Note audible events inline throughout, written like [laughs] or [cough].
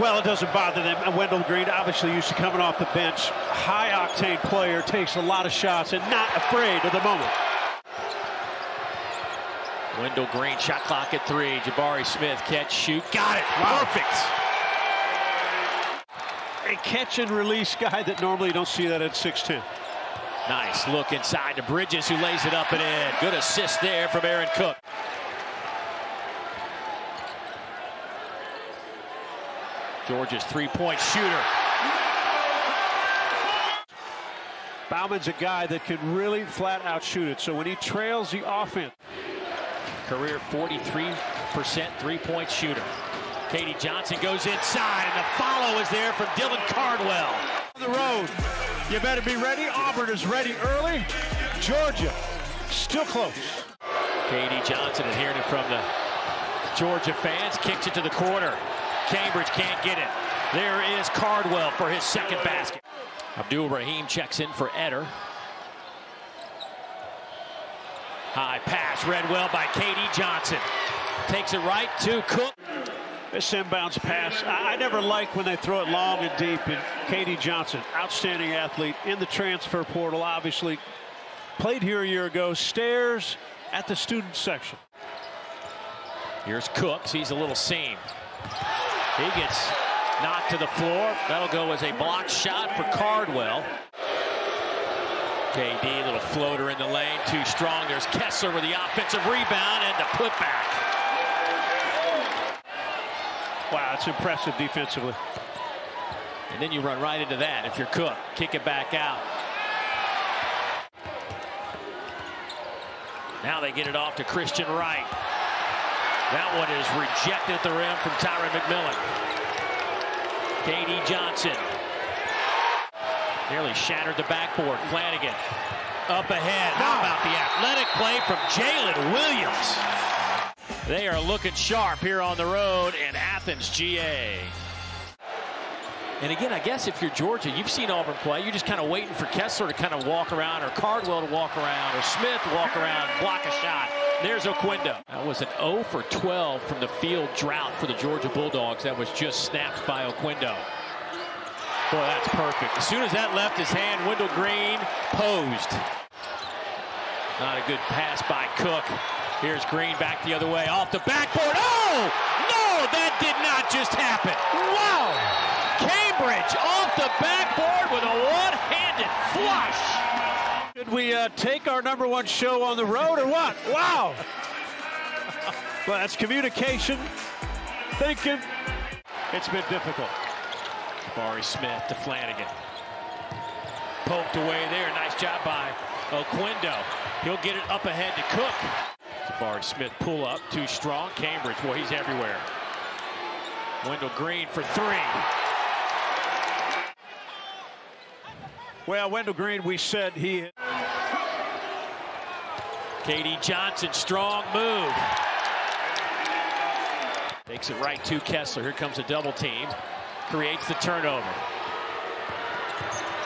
Well, it doesn't bother them. And Wendell Green, obviously used to coming off the bench, high-octane player, takes a lot of shots and not afraid of the moment. Wendell Green, shot clock at three. Jabari Smith, catch, shoot, got it. Wow. Perfect. A catch and release guy that normally you don't see that at 6'10". Nice look inside to Bridges, who lays it up and in. Good assist there from Aaron Cook. Georgia's three-point shooter. Baumann's a guy that can really flat out shoot it. So when he trails the offense. Career 43% three-point shooter. KD Johnson goes inside, and the follow is there from Dylan Cardwell. On the road, you better be ready. Auburn is ready early. Georgia, still close. KD Johnson, and hearing it from the Georgia fans, kicks it to the corner. Cambridge can't get it. There is Cardwell for his second basket. Abdur-Rahim checks in for Eder. High pass read well by KD Johnson. Takes it right to Cook. This inbounds pass. I, I never like when they throw it long and deep. And KD Johnson, outstanding athlete in the transfer portal, obviously played here a year ago. Stares at the student section. Here's Cook. He's a little seam. He gets knocked to the floor. That'll go as a block shot for Cardwell. KD, little floater in the lane, too strong. There's Kessler with the offensive rebound and the putback. Wow, it's impressive defensively. And then you run right into that if you're Cook. Kick it back out. Now they get it off to Christian Wright. That one is rejected at the rim from Tyron McMillan. KD Johnson. Nearly shattered the backboard. Flanigan up ahead. How about the athletic play from Jaylin Williams? They are looking sharp here on the road in Athens, GA. And again, I guess if you're Georgia, you've seen Auburn play. You're just kind of waiting for Kessler to kind of walk around, or Cardwell to walk around, or Smith to walk around, block a shot. There's Oquendo. That was an 0 for 12 from the field drought for the Georgia Bulldogs. That was just snapped by Oquendo. Boy, that's perfect. As soon as that left his hand, Wendell Green posed. Not a good pass by Cook. Here's Green back the other way, off the backboard. Oh! No, that did not just happen. Wow! Cambridge off the backboard with a one-handed flush. Did we uh, take our number one show on the road or what? Wow. [laughs] well, that's communication, thinking. It's been difficult. Barry Smith to Flanigan. Poked away there. Nice job by Oquendo. He'll get it up ahead to Cook. Barry Smith pull up, too strong. Cambridge, well, he's everywhere. Wendell Green for three. Well, Wendell Green, we said he. KD Johnson, strong move. Takes it right to Kessler. Here comes a double team. Creates the turnover.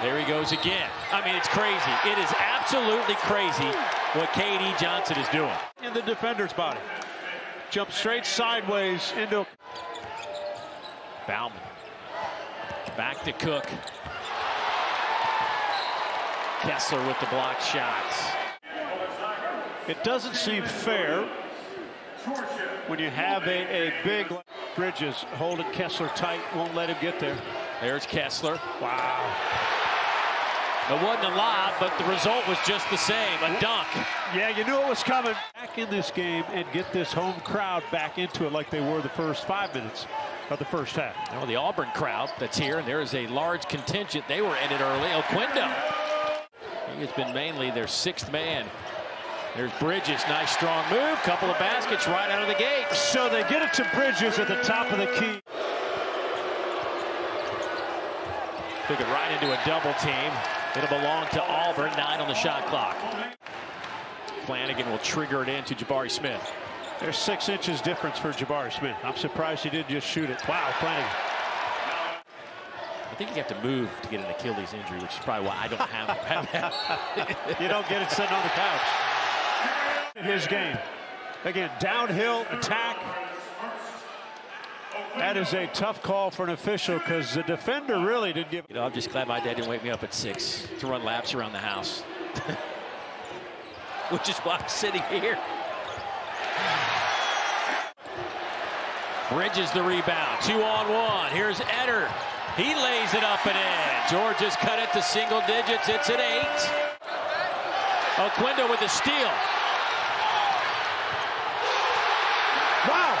There he goes again. I mean, it's crazy. It is absolutely crazy what KD Johnson is doing. In the defender's body. Jump straight sideways into... Baumann. Back to Cook. Kessler with the block shots. It doesn't seem fair when you have a, a big Bridges holding Kessler tight, won't let him get there. There's Kessler. Wow. It wasn't a lob, but the result was just the same, a dunk. Yeah, you knew it was coming. Back in this game and get this home crowd back into it like they were the first five minutes of the first half. Well, the Auburn crowd that's here, and there is a large contingent. They were in it early. Oquendo he has been mainly their sixth man. There's Bridges, nice strong move, couple of baskets right out of the gate. So they get it to Bridges at the top of the key. Took it right into a double team. It'll belong to Auburn, nine on the shot clock. Flanigan will trigger it into Jabari Smith. There's six inches difference for Jabari Smith. I'm surprised he didn't just shoot it. Wow, Flanigan. I think you have to move to get an Achilles injury, which is probably why I don't have, that. [laughs] you don't get it sitting on the couch. His game. Again, downhill attack. That is a tough call for an official because the defender really didn't give. You know, I'm just glad my dad didn't wake me up at six to run laps around the house, [laughs] which is why I'm sitting here. Bridges the rebound. Two on one. Here's Eder. He lays it up and in. George has cut it to single digits. It's at eight. Oquendo with the steal. Wow.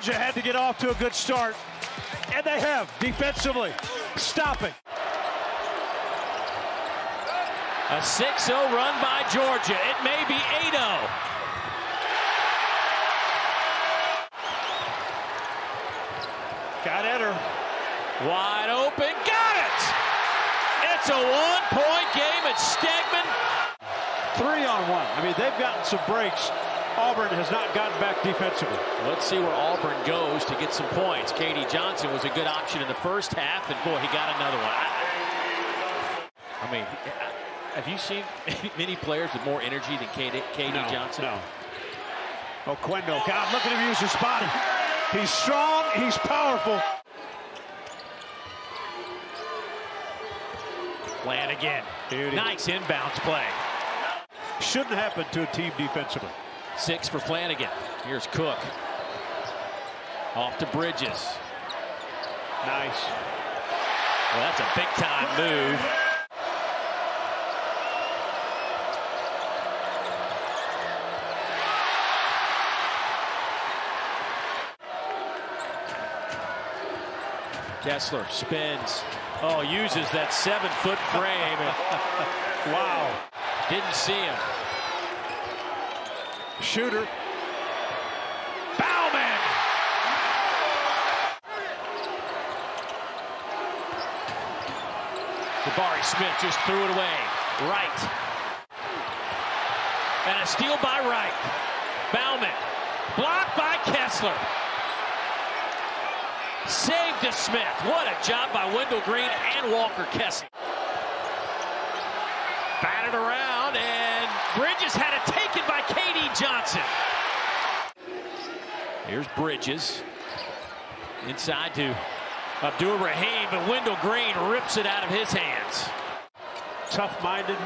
Georgia had to get off to a good start, and they have defensively. Stopping. A 6-0 run by Georgia. It may be 8-0. Got Eder. Wide open. Got it! It's a one-point game at Stegeman. Three on one. I mean, they've gotten some breaks. Auburn has not gotten back defensively. Let's see where Auburn goes to get some points. KD Johnson was a good option in the first half, and boy, he got another one. I, I mean, have you seen [laughs] many players with more energy than KD No, Johnson? No. Oh, Oquendo. God, look at him use his body. He's strong. He's powerful. Flanigan. Beauty. Nice inbounds play. Shouldn't happen to a team defensively. Six for Flanigan. Here's Cook. Off to Bridges. Nice. Well, that's a big time move. Kessler spins. Oh, uses that seven foot frame. wow. [laughs] Didn't see him. Shooter. Baumann. Jabari Smith just threw it away. Right. And a steal by Wright. Baumann. Blocked by Kessler. Saved to Smith. What a job by Wendell Green and Walker Kessler. Batted around, and Bridges had it taken by K.D. Johnson. Here's Bridges. Inside to Abdur-Rahim, but Wendell Green rips it out of his hands. Tough-minded.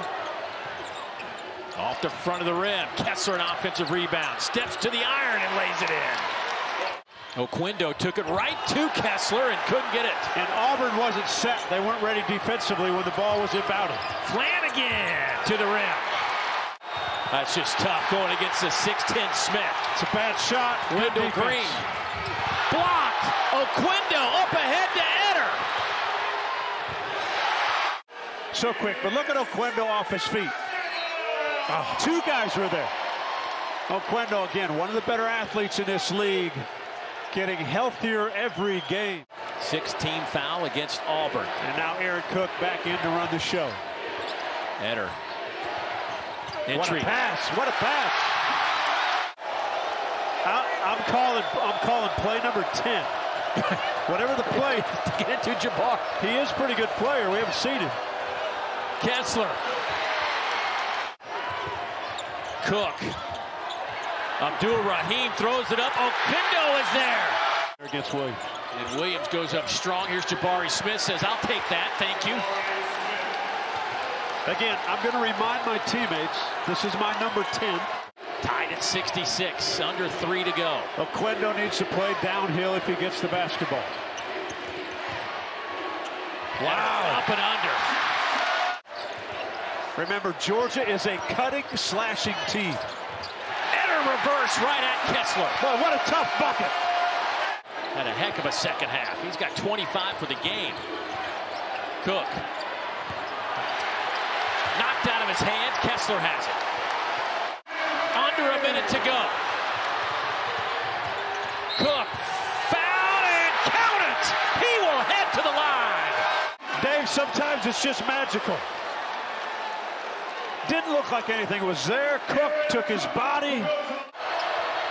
Off the front of the rim. Kessler an offensive rebound. Steps to the iron and lays it in. Oquendo took it right to Kessler and couldn't get it. And Auburn wasn't set. They weren't ready defensively when the ball was inbounded. Flanigan to the rim. That's just tough going against the 6'10 Smith. It's a bad shot. Wendell Green. Blocked. Oquendo up ahead to Eder. So quick, but look at Oquendo off his feet. Oh, two guys were there. Oquendo, again, one of the better athletes in this league, getting healthier every game. 16 foul against Auburn. And now Aaron Cook back in to run the show. Eder. Entry. What a pass. What a pass. I, I'm calling I'm calling play number 10. [laughs] Whatever the play [laughs] to get into Jabbar. He is a pretty good player. We haven't seen him. Kessler. Cook. Abdur-Rahim throws it up. Oquendo is there. Against Williams. And Williams goes up strong. Here's Jabari Smith says, I'll take that. Thank you. Again, I'm going to remind my teammates, this is my number 10. Tied at 66, under three to go. Oquendo needs to play downhill if he gets the basketball. Wow. Up and under. Remember, Georgia is a cutting, slashing team. Eder reverse right at Kessler. Boy, what a tough bucket. Had a heck of a second half. He's got 25 for the game. Cook. Knocked out of his hand. Kessler has it. Under a minute to go. Cook. Foul and count it. He will head to the line. Dave, sometimes it's just magical. Didn't look like anything was there. Cook took his body.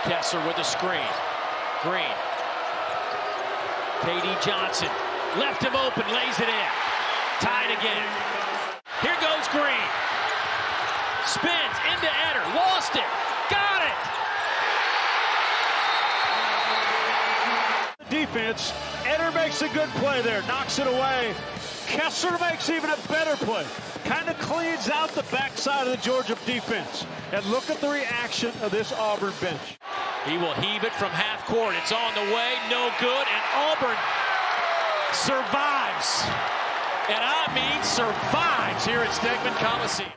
Kessler with a screen. Green. K.D. Johnson left him open, lays it in. Tied again. Here goes Green. Spins into Eder. Lost it. Got it. defense. Eder makes a good play there, knocks it away. Kessler makes even a better play. Kind of cleans out the backside of the Georgia defense. And look at the reaction of this Auburn bench. He will heave it from half court. It's on the way, no good, and Auburn survives. And I mean survives here at Stegeman Coliseum.